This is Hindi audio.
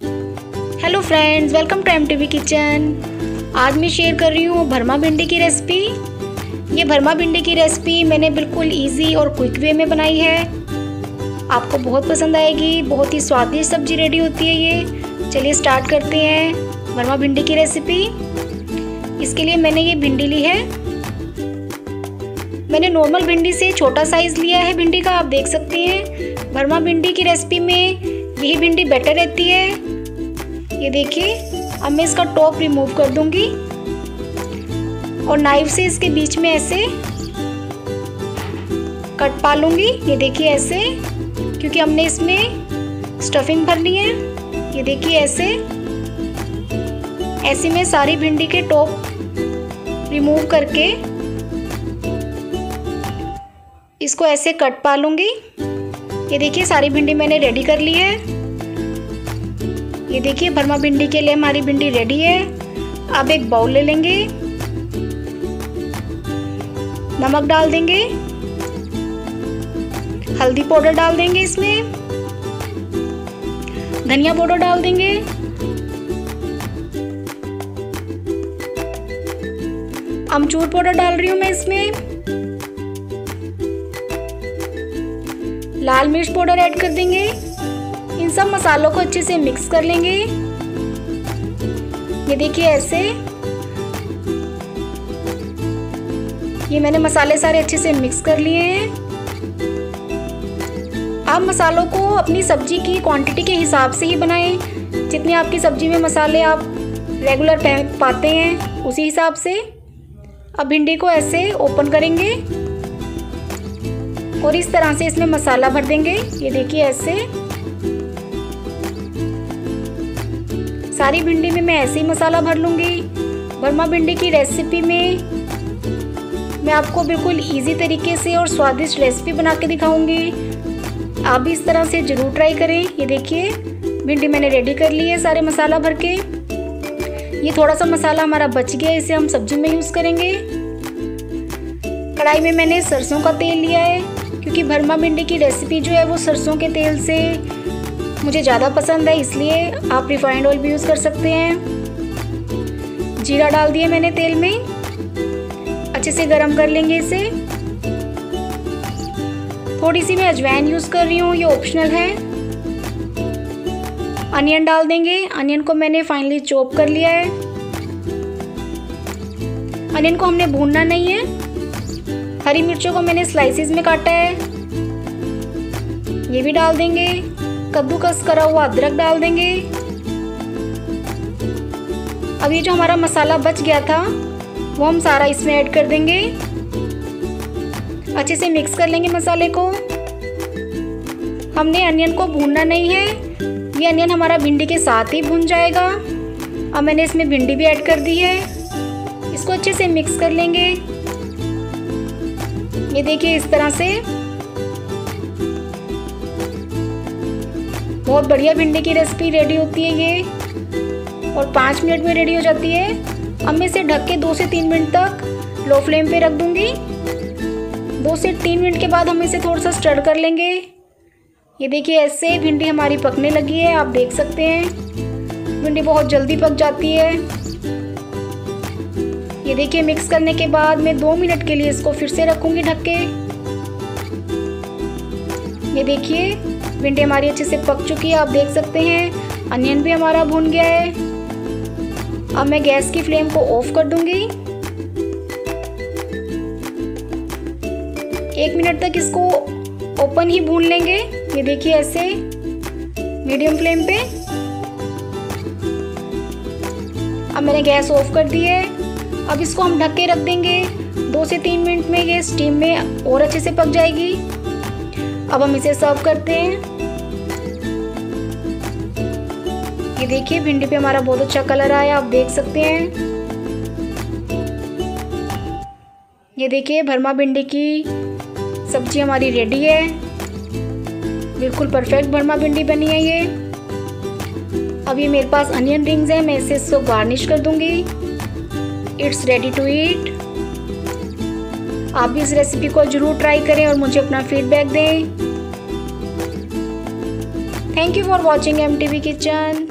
Friends welcome to M T kitchen आज मैं शेयर कर रही हूँ भरमा भिंडी की रेसिपी ये भरमा भिंडी की रेसिपी मैंने बिल्कुल इजी और क्विक वे में बनाई है। आपको बहुत पसंद आएगी, बहुत ही स्वादिष्ट सब्ज़ी रेडी होती है ये। चलिए स्टार्ट करते हैं भरमा भिंडी की रेसिपी इसके लिए मैंने ये भिंडी ली है। मैंने नॉर्मल भिंडी से छोटा साइज़ लिया है भिंडी का, आप देख सकते हैं। भरमा भिंडी की रेसिपी में यही भिंडी बेटर रहती है। ये देखिए, अब मैं इसका टॉप रिमूव कर दूँगी। और नाइफ से इसके बीच में ऐसे कट पा लूँगी ये देखिए ऐसे, क्योंकि हमने इसमें स्टफिंग भरनी है। ये देखिए ऐसे। ऐसे में सारी भिंडी के टॉप रिमूव करके इसको ऐसे कट पा लूँगी ये देखिए, सारी भिंडी मैंने रेडी कर ली है। ये देखिए, भरमा भिंडी के लिए हमारी भिंडी रेडी है। अब एक बाउल ले लेंगे। नमक डाल देंगे। हल्दी पाउडर डाल देंगे इसमें। धनिया पाउडर डाल देंगे। अमचूर पाउडर डाल रही हूँ मैं इसमें। लाल मिर्च पाउडर ऐड कर देंगे। इन सब मसालों को अच्छे से मिक्स कर लेंगे। ये देखिए ऐसे। ये मैंने मसाले सारे अच्छे से मिक्स कर लिए हैं। आप मसालों को अपनी सब्ज़ी की क्वांटिटी के हिसाब से ही बनाएँ। जितने आपकी सब्ज़ी में मसाले आप रेगुलर पाते हैं, उसी हिसाब से। अब भिंडी को ऐसे ओपन करेंगे। और इस तरह से इसमें मसाला भर देंगे। ये देखिए ऐसे। सारी भिंडी में मैं ऐसे ही मसाला भर लूँगी। बर्मा भिंडी की रेसिपी में मैं आपको बिल्कुल इजी तरीके से और स्वादिष्ट रेसिपी बना के दिखाऊँगी। आप भी इस तरह से ज़रूर ट्राई करें। ये देखिए, भिंडी मैंने रेडी कर ली है सारे मसाला भर के। ये थोड़ा सा मसाला हमारा बच गया, इसे हम सब्ज़ी में यूज़ करेंगे। कढ़ाई में मैंने सरसों का तेल लिया है। क्योंकि भरमा भिंडी की रेसिपी जो है वो सरसों के तेल से मुझे ज़्यादा पसंद है, इसलिए आप रिफाइंड ऑयल भी यूज़ कर सकते हैं। जीरा डाल दिया मैंने तेल में। अच्छे से गरम कर लेंगे इसे। थोड़ी सी मैं अजवाइन यूज़ कर रही हूँ, ये ऑप्शनल है। अनियन डाल देंगे। अनियन को मैंने फाइनली चॉप कर लिया है। अनियन को हमने भूनना नहीं है। हरी मिर्चों को मैंने स्लाइसिस में काटा है। ये भी डाल देंगे। कद्दूकस करा हुआ अदरक डाल देंगे। अब ये जो हमारा मसाला बच गया था, वो हम सारा इसमें ऐड कर देंगे। अच्छे से मिक्स कर लेंगे मसाले को। हमने अनियन को भूनना नहीं है। ये अनियन हमारा भिंडी के साथ ही भून जाएगा। अब मैंने इसमें भिंडी भी ऐड कर दी है। इसको अच्छे से मिक्स कर लेंगे। ये देखिए इस तरह से। बहुत बढ़िया भिंडी की रेसिपी रेडी होती है ये। और पाँच मिनट में रेडी हो जाती है। अब मैं इसे ढक के दो से तीन मिनट तक लो फ्लेम पे रख दूँगी। दो से तीन मिनट के बाद हम इसे थोड़ा सा स्टर कर लेंगे। ये देखिए, ऐसे भिंडी हमारी पकने लगी है, आप देख सकते हैं। भिंडी बहुत जल्दी पक जाती है। ये देखिए मिक्स करने के बाद मैं दो मिनट के लिए इसको फिर से रखूँगी ढक के ये देखिए, भिंडी हमारी अच्छे से पक चुकी है, आप देख सकते हैं। अनियन भी हमारा भून गया है। अब मैं गैस की फ्लेम को ऑफ़ कर दूँगी। एक मिनट तक इसको ओपन ही भून लेंगे। ये देखिए ऐसे मीडियम फ्लेम पे। अब मैंने गैस ऑफ़ कर दी है। अब इसको हम ढक के रख देंगे। दो से तीन मिनट में ये स्टीम में और अच्छे से पक जाएगी। अब हम इसे सर्व करते हैं। ये देखिए, भिंडी पे हमारा बहुत अच्छा कलर आया, आप देख सकते हैं। ये देखिए, भरमा भिंडी की सब्ज़ी हमारी रेडी है। बिल्कुल परफेक्ट भरमा भिंडी बनी है ये। अब ये मेरे पास अनियन रिंग्स है, मैं इसे इसको गार्निश कर दूँगी। इट्स रेडी टू ईट आप भी इस रेसिपी को ज़रूर ट्राई करें और मुझे अपना फीडबैक दें। Thank you for watching M T V kitchen